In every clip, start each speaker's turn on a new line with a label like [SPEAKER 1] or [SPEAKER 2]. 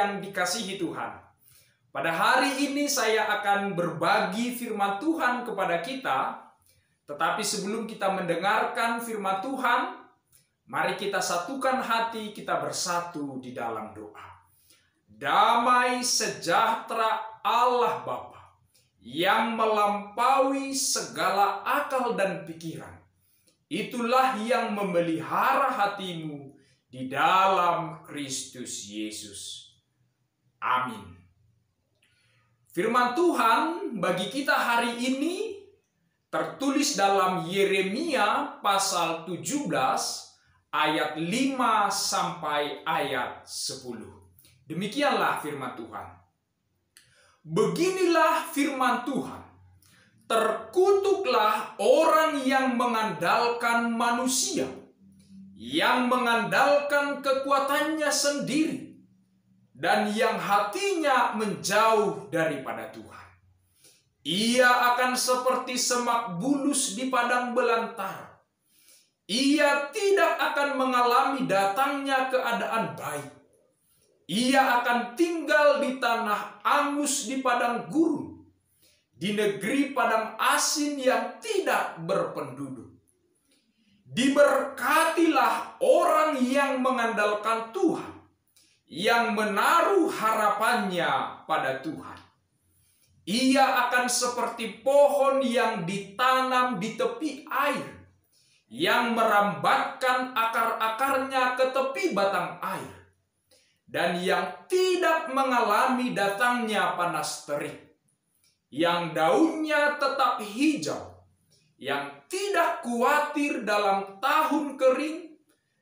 [SPEAKER 1] yang dikasihi Tuhan. Pada hari ini saya akan berbagi firman Tuhan kepada kita. Tetapi sebelum kita mendengarkan firman Tuhan, mari kita satukan hati kita bersatu di dalam doa. Damai sejahtera Allah Bapa yang melampaui segala akal dan pikiran. Itulah yang memelihara hatimu di dalam Kristus Yesus. Amin. Firman Tuhan bagi kita hari ini tertulis dalam Yeremia pasal 17 ayat 5 sampai ayat 10. Demikianlah firman Tuhan. Beginilah firman Tuhan. Terkutuklah orang yang mengandalkan manusia yang mengandalkan kekuatannya sendiri dan yang hatinya menjauh daripada Tuhan. Ia akan seperti semak bulus di padang belantara. Ia tidak akan mengalami datangnya keadaan baik. Ia akan tinggal di tanah angus di padang gurun, di negeri padang asin yang tidak berpenduduk. Diberkatilah orang yang mengandalkan Tuhan, yang menaruh harapannya pada Tuhan. Ia akan seperti pohon yang ditanam di tepi air, yang merambatkan akar-akarnya ke tepi batang air, dan yang tidak mengalami datangnya panas terik, yang daunnya tetap hijau, yang tidak khawatir dalam tahun kering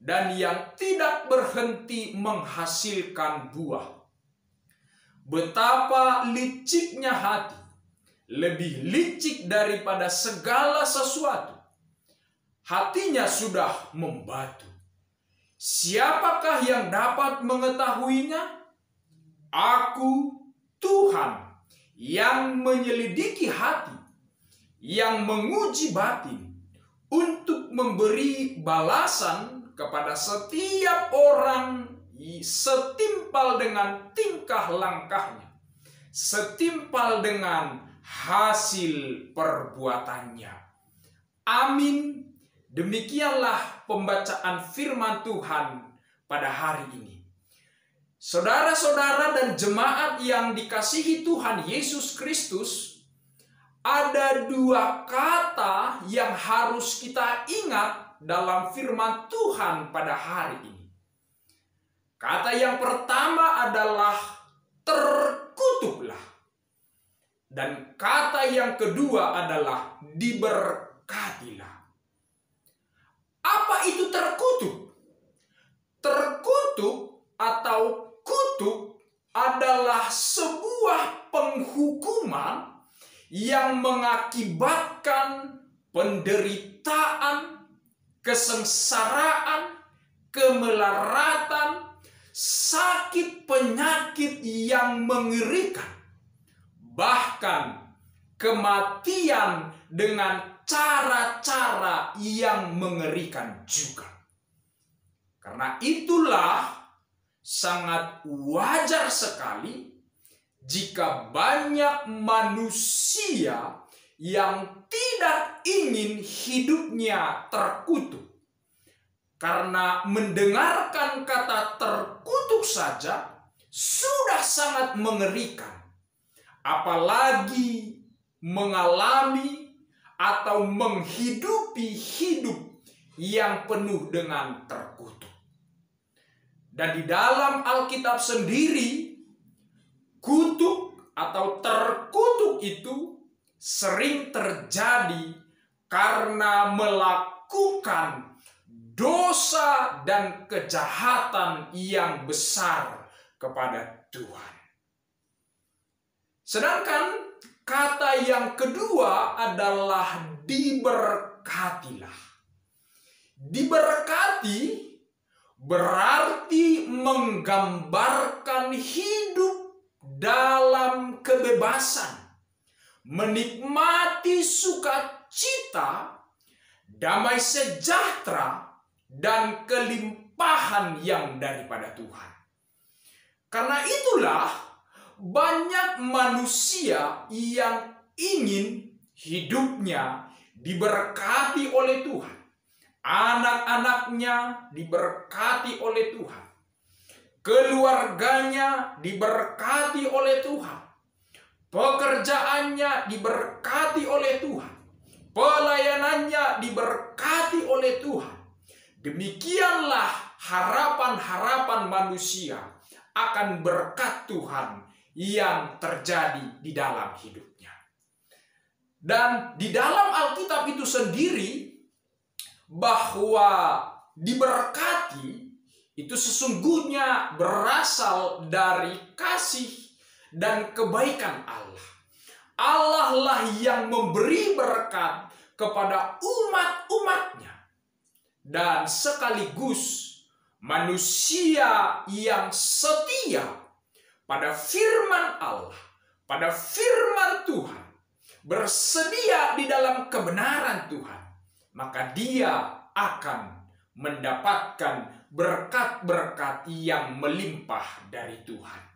[SPEAKER 1] dan yang tidak berhenti menghasilkan buah. Betapa liciknya hati, lebih licik daripada segala sesuatu. Hatinya sudah membatu. Siapakah yang dapat mengetahuinya? Aku, Tuhan, yang menyelidiki hati yang menguji batin untuk memberi balasan kepada setiap orang setimpal dengan tingkah langkahnya, setimpal dengan hasil perbuatannya. Amin. Demikianlah pembacaan firman Tuhan pada hari ini. Saudara-saudara dan jemaat yang dikasihi Tuhan Yesus Kristus, ada dua kata yang harus kita ingat dalam firman Tuhan pada hari ini. Kata yang pertama adalah terkutuklah. Dan kata yang kedua adalah diberkatilah. Apa itu terkutuk? Terkutuk atau kutuk adalah sebuah penghukuman yang mengakibatkan penderitaan, kesengsaraan, kemelaratan, sakit penyakit yang mengerikan, bahkan kematian dengan cara-cara yang mengerikan juga. Karena itulah sangat wajar sekali jika banyak manusia yang tidak ingin hidupnya terkutuk. Karena mendengarkan kata terkutuk saja sudah sangat mengerikan. Apalagi mengalami atau menghidupi hidup yang penuh dengan terkutuk. Dan di dalam Alkitab sendiri kutuk atau terkutuk itu sering terjadi karena melakukan dosa dan kejahatan yang besar kepada Tuhan. Sedangkan kata yang kedua adalah diberkatilah. Diberkati berarti menggambarkan hidup dalam kebebasan, menikmati sukacita, damai sejahtera, dan kelimpahan yang daripada Tuhan. Karena itulah banyak manusia yang ingin hidupnya diberkati oleh Tuhan. Anak-anaknya diberkati oleh Tuhan. Keluarganya diberkati oleh Tuhan. Pekerjaannya diberkati oleh Tuhan. Pelayanannya diberkati oleh Tuhan. Demikianlah harapan-harapan manusia akan berkat Tuhan yang terjadi di dalam hidupnya. Dan di dalam Alkitab itu sendiri bahwa diberkati itu sesungguhnya berasal dari kasih dan kebaikan Allah. Allah lah yang memberi berkat kepada umat-umatnya. Dan sekaligus manusia yang setia pada firman Allah, pada firman Tuhan, bersedia di dalam kebenaran Tuhan, maka dia akan mendapatkan berkat-berkat yang melimpah dari Tuhan.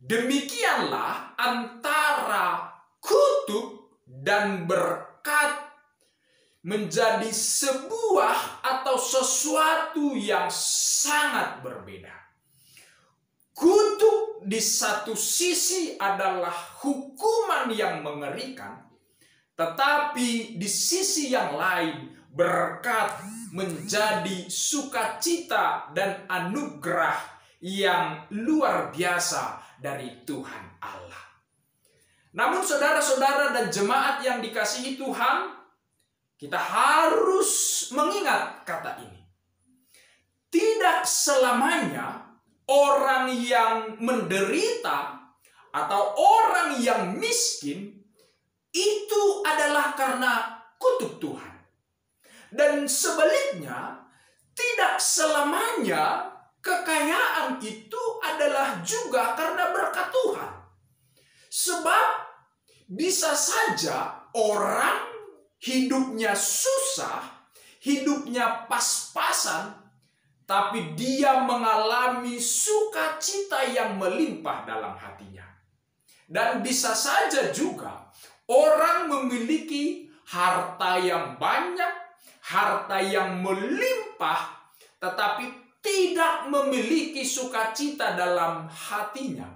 [SPEAKER 1] Demikianlah antara kutub dan berkat menjadi sebuah atau sesuatu yang sangat berbeda. Kutuk di satu sisi adalah hukuman yang mengerikan, tetapi di sisi yang lain berkat menjadi sukacita dan anugerah yang luar biasa dari Tuhan Allah. Namun saudara-saudara dan jemaat yang dikasihi Tuhan, kita harus mengingat kata ini. Tidak selamanya orang yang menderita atau orang yang miskin itu adalah karena kutuk Tuhan. Dan sebaliknya, tidak selamanya kekayaan itu adalah juga karena berkat Tuhan. Sebab bisa saja orang hidupnya susah, hidupnya pas-pasan, tapi dia mengalami sukacita yang melimpah dalam hatinya. Dan bisa saja juga orang memiliki harta yang banyak, harta yang melimpah, tetapi tidak memiliki sukacita dalam hatinya.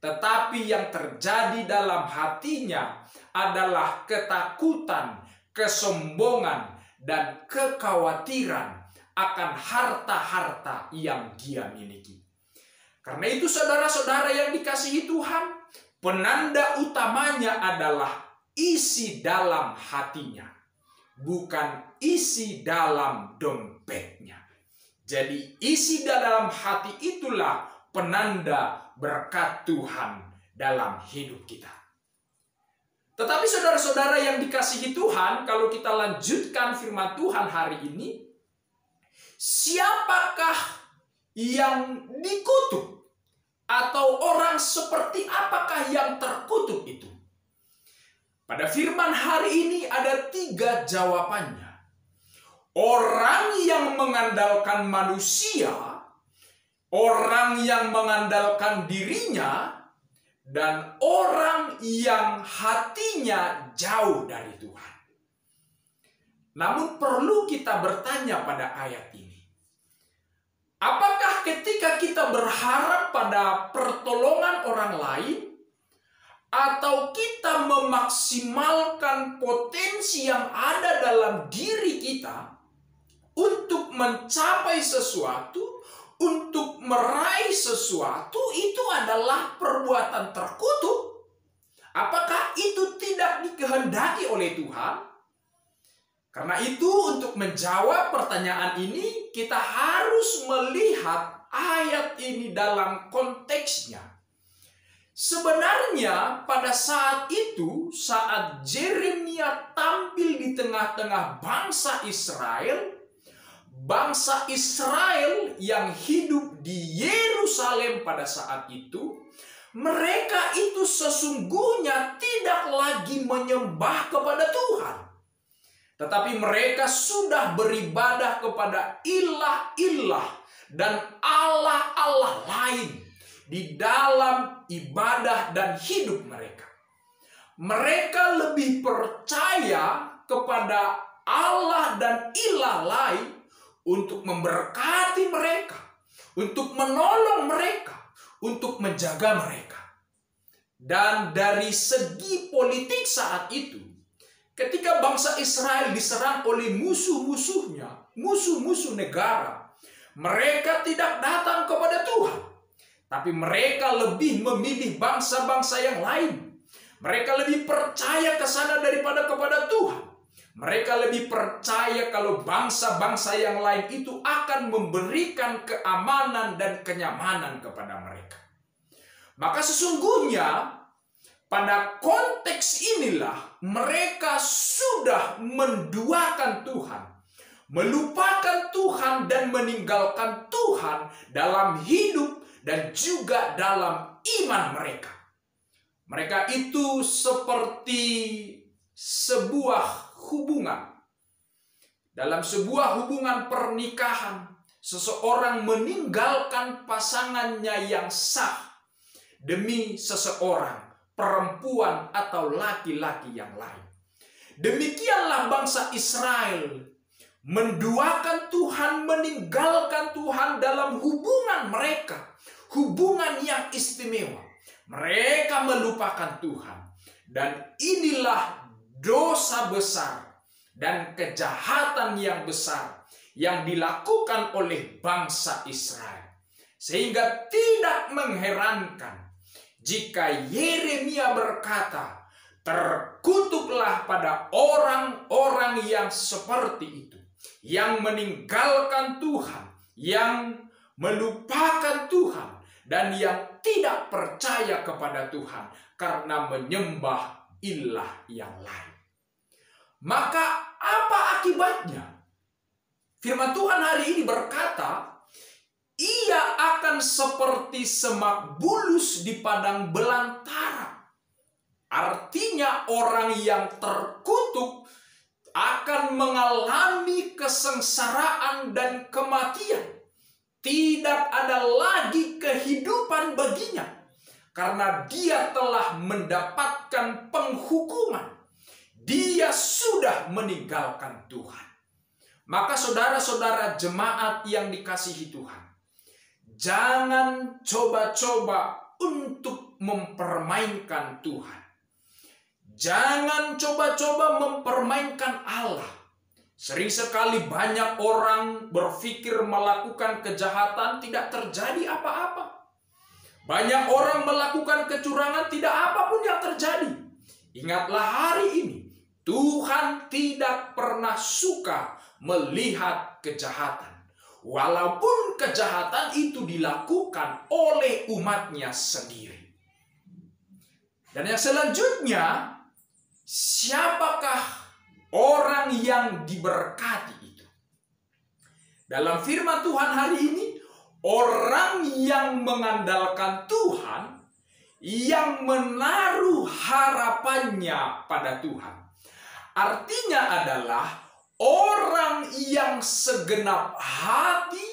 [SPEAKER 1] Tetapi yang terjadi dalam hatinya adalah ketakutan, kesombongan, dan kekhawatiran akan harta-harta yang dia miliki. Karena itu saudara-saudara yang dikasihi Tuhan, penanda utamanya adalah isi dalam hatinya, bukan isi dalam dompetnya. Jadi isi dalam hati itulah penanda berkat Tuhan dalam hidup kita. Tetapi saudara-saudara yang dikasihi Tuhan, kalau kita lanjutkan firman Tuhan hari ini, siapakah yang dikutuk? Atau orang seperti apakah yang terkutuk itu? Pada firman hari ini ada tiga jawabannya. Orang yang mengandalkan manusia, orang yang mengandalkan dirinya, dan orang yang hatinya jauh dari Tuhan. Namun perlu kita bertanya pada ayat ini. Apakah ketika kita berharap pada pertolongan orang lain atau kita memaksimalkan potensi yang ada dalam diri kita untuk mencapai sesuatu, untuk meraih sesuatu itu adalah perbuatan terkutuk? Apakah itu tidak dikehendaki oleh Tuhan? Karena itu untuk menjawab pertanyaan ini kita harus melihat ayat ini dalam konteksnya. Sebenarnya pada saat itu saat Jeremia tampil di tengah-tengah bangsa Israel, bangsa Israel yang hidup di Yerusalem pada saat itu, mereka itu sesungguhnya tidak lagi menyembah kepada Tuhan tetapi mereka sudah beribadah kepada ilah-ilah dan Allah-Allah lain di dalam ibadah dan hidup mereka. Mereka lebih percaya kepada Allah dan ilah lain untuk memberkati mereka, untuk menolong mereka, untuk menjaga mereka. Dan dari segi politik saat itu, ketika bangsa Israel diserang oleh musuh-musuhnya, musuh-musuh negara, mereka tidak datang kepada Tuhan, tapi mereka lebih memilih bangsa-bangsa yang lain. Mereka lebih percaya ke sana daripada kepada Tuhan. Mereka lebih percaya kalau bangsa-bangsa yang lain itu akan memberikan keamanan dan kenyamanan kepada mereka. Maka sesungguhnya pada konteks inilah mereka sudah menduakan Tuhan, melupakan Tuhan dan meninggalkan Tuhan dalam hidup dan juga dalam iman mereka. Mereka itu seperti sebuah hubungan. Dalam sebuah hubungan pernikahan, seseorang meninggalkan pasangannya yang sah demi seseorang, perempuan atau laki-laki yang lain. Demikianlah bangsa Israel menduakan Tuhan, meninggalkan Tuhan dalam hubungan mereka, hubungan yang istimewa. Mereka melupakan Tuhan, dan inilah dosa besar dan kejahatan yang besar yang dilakukan oleh bangsa Israel, sehingga tidak mengherankan jika Yeremia berkata, "Terkutuklah pada orang-orang yang seperti itu, yang meninggalkan Tuhan, yang melupakan Tuhan, dan yang tidak percaya kepada Tuhan karena menyembah ilah yang lain." Maka, apa akibatnya? Firman Tuhan hari ini berkata, ia akan seperti semak bulus di padang belantara. Artinya orang yang terkutuk akan mengalami kesengsaraan dan kematian. Tidak ada lagi kehidupan baginya karena dia telah mendapatkan penghukuman. Dia sudah meninggalkan Tuhan. Maka saudara-saudara jemaat yang dikasihi Tuhan, Jangan coba-coba untuk mempermainkan Tuhan. Jangan coba-coba mempermainkan Allah. Sering sekali banyak orang berpikir melakukan kejahatan tidak terjadi apa-apa. Banyak orang melakukan kecurangan tidak apa pun yang terjadi. Ingatlah hari ini, Tuhan tidak pernah suka melihat kejahatan. Walaupun kejahatan itu dilakukan oleh umatnya sendiri. Dan yang selanjutnya, siapakah orang yang diberkati itu? Dalam firman Tuhan hari ini, orang yang mengandalkan Tuhan, yang menaruh harapannya pada Tuhan. Artinya adalah orang yang segenap hati,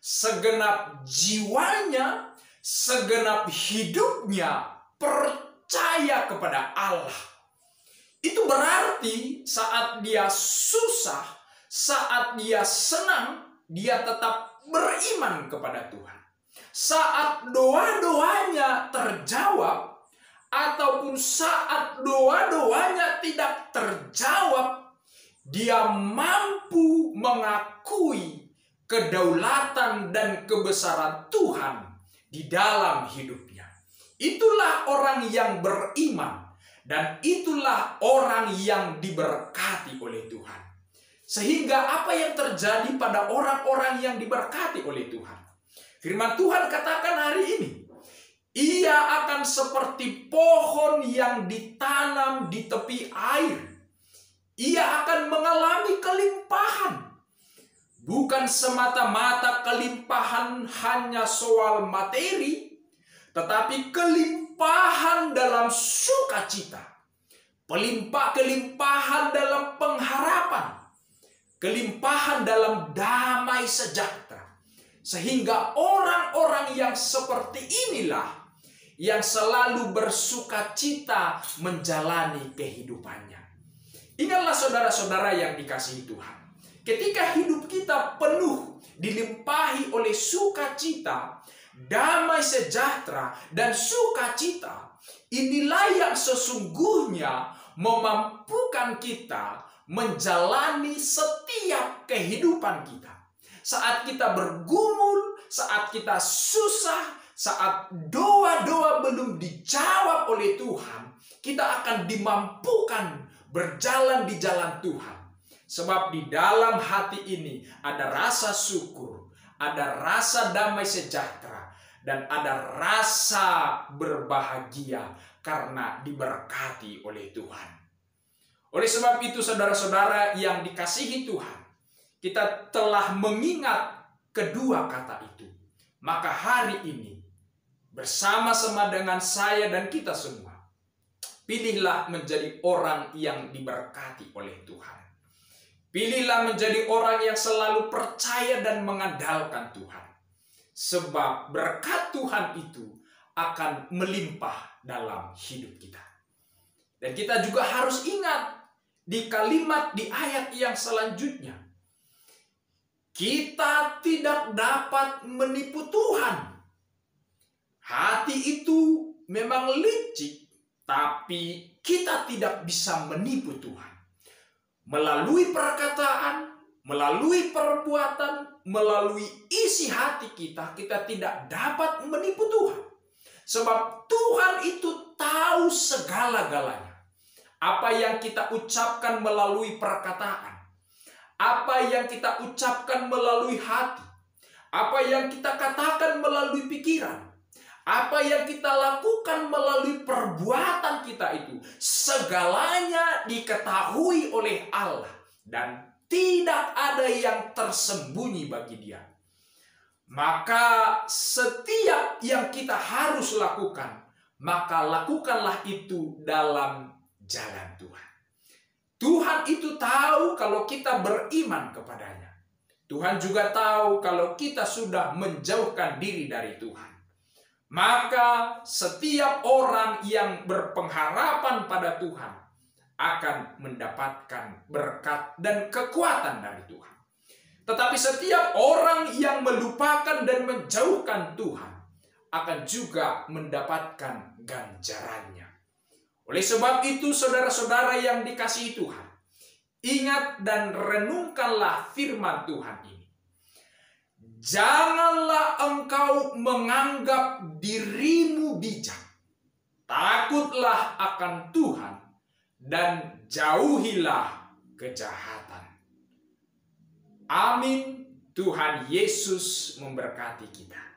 [SPEAKER 1] segenap jiwanya, segenap hidupnya percaya kepada Allah. Itu berarti saat dia susah, saat dia senang, dia tetap beriman kepada Tuhan. Saat doa-doanya terjawab, ataupun saat doa-doanya tidak terjawab, dia mampu mengakui kedaulatan dan kebesaran Tuhan di dalam hidupnya. Itulah orang yang beriman dan itulah orang yang diberkati oleh Tuhan. Sehingga apa yang terjadi pada orang-orang yang diberkati oleh Tuhan? Firman Tuhan katakan hari ini, ia akan seperti pohon yang ditanam di tepi air ia akan mengalami kelimpahan. Bukan semata-mata kelimpahan hanya soal materi, tetapi kelimpahan dalam sukacita. Pelimpah kelimpahan dalam pengharapan. Kelimpahan dalam damai sejahtera. Sehingga orang-orang yang seperti inilah yang selalu bersuka cita menjalani kehidupannya. Ingatlah saudara-saudara yang dikasihi Tuhan. Ketika hidup kita penuh dilimpahi oleh sukacita, damai sejahtera dan sukacita, inilah yang sesungguhnya memampukan kita menjalani setiap kehidupan kita. Saat kita bergumul, saat kita susah, saat doa-doa belum dijawab oleh Tuhan, kita akan dimampukan berjalan di jalan Tuhan. Sebab di dalam hati ini ada rasa syukur, ada rasa damai sejahtera, dan ada rasa berbahagia karena diberkati oleh Tuhan. Oleh sebab itu saudara-saudara yang dikasihi Tuhan, kita telah mengingat kedua kata itu. Maka hari ini bersama-sama dengan saya dan kita semua. Pilihlah menjadi orang yang diberkati oleh Tuhan. Pilihlah menjadi orang yang selalu percaya dan mengandalkan Tuhan. Sebab berkat Tuhan itu akan melimpah dalam hidup kita. Dan kita juga harus ingat di kalimat di ayat yang selanjutnya. Kita tidak dapat menipu Tuhan Hati itu memang licik, tapi kita tidak bisa menipu Tuhan. Melalui perkataan, melalui perbuatan, melalui isi hati kita, kita tidak dapat menipu Tuhan. Sebab Tuhan itu tahu segala-galanya. Apa yang kita ucapkan melalui perkataan, apa yang kita ucapkan melalui hati, apa yang kita katakan melalui pikiran, apa yang kita lakukan melalui perbuatan kita itu, segalanya diketahui oleh Allah dan tidak ada yang tersembunyi bagi Dia. Maka setiap yang kita harus lakukan, maka lakukanlah itu dalam jalan Tuhan. Tuhan itu tahu kalau kita beriman kepadanya. Tuhan juga tahu kalau kita sudah menjauhkan diri dari Tuhan. Maka setiap orang yang berpengharapan pada Tuhan akan mendapatkan berkat dan kekuatan dari Tuhan. Tetapi setiap orang yang melupakan dan menjauhkan Tuhan akan juga mendapatkan ganjarannya. Oleh sebab itu saudara-saudara yang dikasihi Tuhan, ingat dan renungkanlah firman Tuhan ini. Janganlah engkau menganggap dirimu bijak. Takutlah akan Tuhan dan jauhilah kejahatan. Amin. Tuhan Yesus memberkati kita.